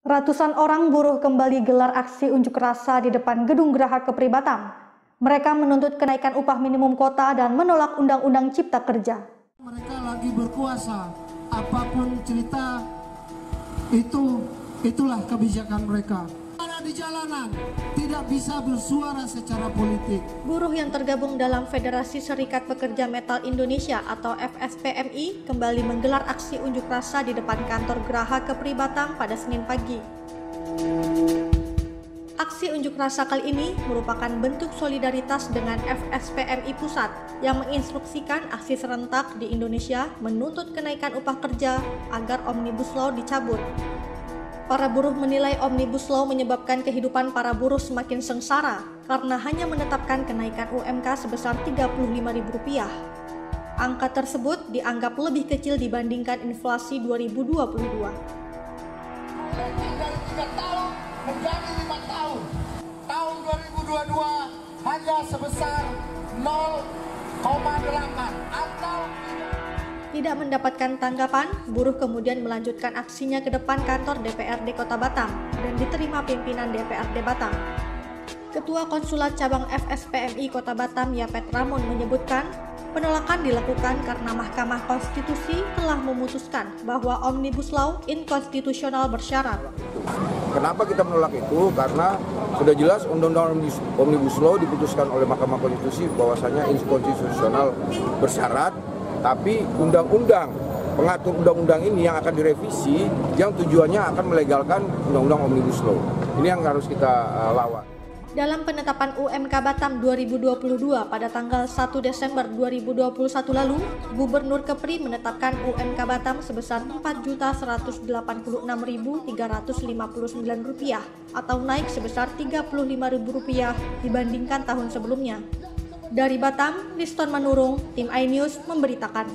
Ratusan orang buruh kembali gelar aksi unjuk rasa di depan Gedung Geraha Kepri Batam. Mereka menuntut kenaikan upah minimum kota dan menolak Undang-Undang Cipta Kerja. Mereka lagi berkuasa, apa pun cerita itu itulah kebijakan mereka. Di jalanan tidak bisa bersuara secara politik. Buruh yang tergabung dalam Federasi Serikat Pekerja Metal Indonesia atau FSPMI kembali menggelar aksi unjuk rasa di depan kantor Geraha Kepri Batam pada Senin pagi. Aksi unjuk rasa kali ini merupakan bentuk solidaritas dengan FSPMI Pusat yang menginstruksikan aksi serentak di Indonesia menuntut kenaikan upah kerja agar Omnibus Law dicabut. Para buruh menilai Omnibus Law menyebabkan kehidupan para buruh semakin sengsara karena hanya menetapkan kenaikan UMK sebesar Rp35.000. Angka tersebut dianggap lebih kecil dibandingkan inflasi 2022. Dari tiga tahun menjadi lima tahun. Tahun 2022 hanya sebesar 0,8 atau Tidak mendapatkan tanggapan, buruh kemudian melanjutkan aksinya ke depan kantor DPRD Kota Batam dan diterima pimpinan DPRD Batam. Ketua Konsulat Cabang FSPMI Kota Batam Yapet Ramon menyebutkan, penolakan dilakukan karena Mahkamah Konstitusi telah memutuskan bahwa Omnibus Law inkonstitusional bersyarat. Kenapa kita menolak itu? Karena sudah jelas Undang-Undang Omnibus Law diputuskan oleh Mahkamah Konstitusi bahwasanya inkonstitusional bersyarat, tapi undang-undang pengatur undang-undang ini yang akan direvisi yang tujuannya akan melegalkan Undang-Undang Omnibus Law. Ini yang harus kita uh, lawan. Dalam penetapan UMK Batam 2022 pada tanggal 1 Desember 2021 lalu, Gubernur Kepri menetapkan UMK Batam sebesar Rp4.186.359 atau naik sebesar Rp35.000 dibandingkan tahun sebelumnya. Dari Batam, Liston Manurung, tim iNews memberitakan.